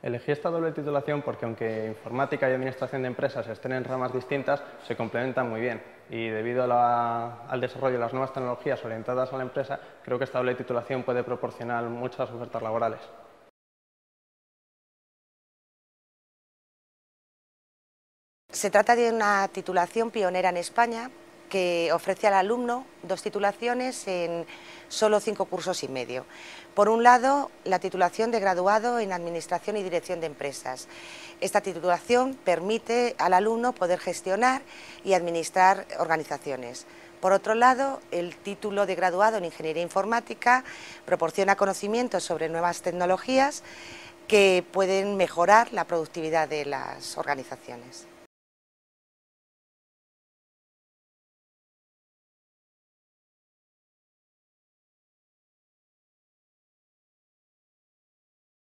Elegí esta doble titulación porque aunque informática y administración de empresas estén en ramas distintas, se complementan muy bien y debido al desarrollo de las nuevas tecnologías orientadas a la empresa, creo que esta doble titulación puede proporcionar muchas ofertas laborales. Se trata de una titulación pionera en España que ofrece al alumno dos titulaciones en solo cinco cursos y medio. Por un lado, la titulación de graduado en Administración y Dirección de Empresas. Esta titulación permite al alumno poder gestionar y administrar organizaciones. Por otro lado, el título de graduado en Ingeniería Informática proporciona conocimientos sobre nuevas tecnologías que pueden mejorar la productividad de las organizaciones.